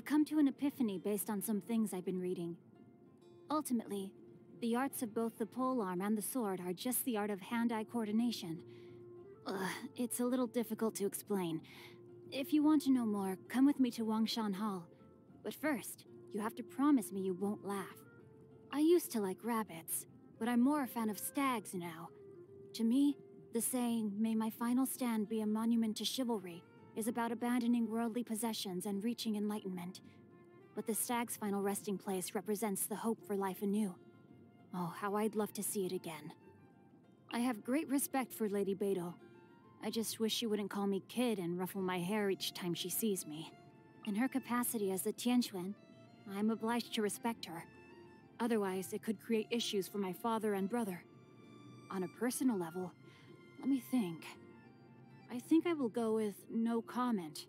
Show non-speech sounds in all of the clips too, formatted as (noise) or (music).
I've come to an epiphany based on some things I've been reading. Ultimately, the arts of both the polearm and the sword are just the art of hand-eye coordination. Ugh, it's a little difficult to explain. If you want to know more, come with me to Wangshan Hall. But first, you have to promise me you won't laugh. I used to like rabbits, but I'm more a fan of stags now. To me, the saying, may my final stand be a monument to chivalry, is about abandoning worldly possessions and reaching enlightenment. But the stag's final resting place represents the hope for life anew. Oh, how I'd love to see it again. I have great respect for Lady Beidou. I just wish she wouldn't call me kid and ruffle my hair each time she sees me. In her capacity as the Tianquan, I'm obliged to respect her. Otherwise, it could create issues for my father and brother. On a personal level, let me think. I think I will go with no comment.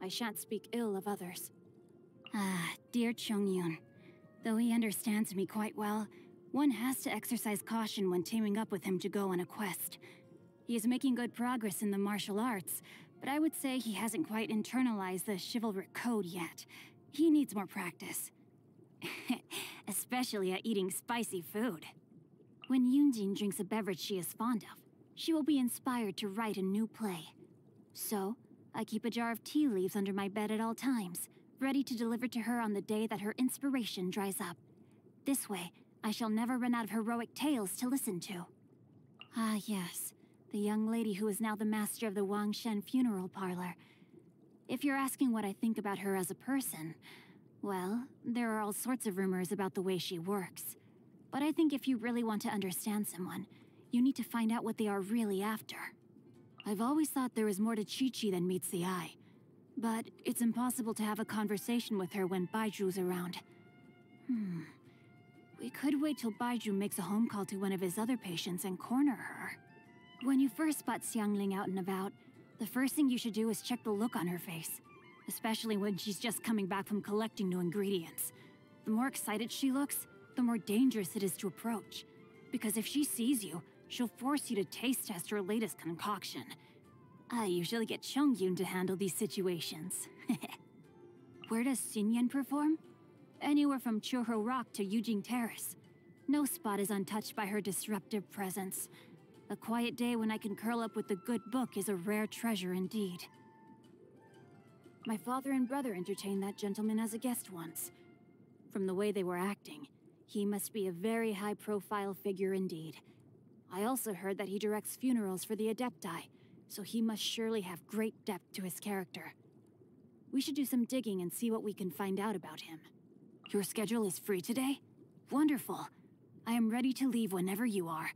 I shan't speak ill of others. Ah, dear Chongyun. Though he understands me quite well, one has to exercise caution when teaming up with him to go on a quest. He is making good progress in the martial arts, but I would say he hasn't quite internalized the chivalric code yet. He needs more practice. (laughs) Especially at eating spicy food. When Yunjin drinks a beverage she is fond of, she will be inspired to write a new play. So, I keep a jar of tea leaves under my bed at all times, ready to deliver to her on the day that her inspiration dries up. This way, I shall never run out of heroic tales to listen to. Ah, yes, the young lady who is now the master of the Wangsheng funeral parlor. If you're asking what I think about her as a person, well, there are all sorts of rumors about the way she works. But I think if you really want to understand someone, you need to find out what they are really after. I've always thought there is more to Qiqi than meets the eye. But it's impossible to have a conversation with her when Baizhu's around. Hmm. We could wait till Baizhu makes a home call to one of his other patients and corner her. When you first spot Xiangling out and about, the first thing you should do is check the look on her face. Especially when she's just coming back from collecting new ingredients. The more excited she looks, the more dangerous it is to approach. Because if she sees you, she'll force you to taste test her latest concoction. I usually get Chongyun to handle these situations. (laughs) Where does Xinyan perform? Anywhere from Chihu Rock to Yujing Terrace. No spot is untouched by her disruptive presence. A quiet day when I can curl up with a good book is a rare treasure indeed. My father and brother entertained that gentleman as a guest once. From the way they were acting, he must be a very high-profile figure indeed. I also heard that he directs funerals for the Adepti, so he must surely have great depth to his character. We should do some digging and see what we can find out about him. Your schedule is free today? Wonderful. I am ready to leave whenever you are.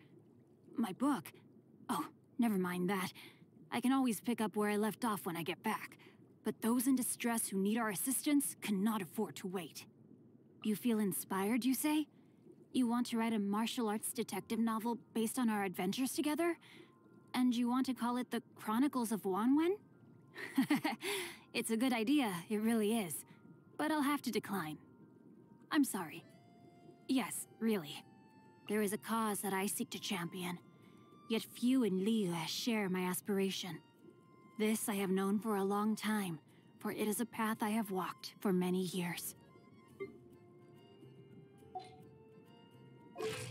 My book? Oh, never mind that. I can always pick up where I left off when I get back. But those in distress who need our assistance cannot afford to wait. You feel inspired, you say? You want to write a martial arts detective novel based on our adventures together? And you want to call it The Chronicles of Wanwen? (laughs) it's a good idea, it really is. But I'll have to decline. I'm sorry. Yes, really. There is a cause that I seek to champion. Yet few in Liyue share my aspiration. This I have known for a long time, for it is a path I have walked for many years. you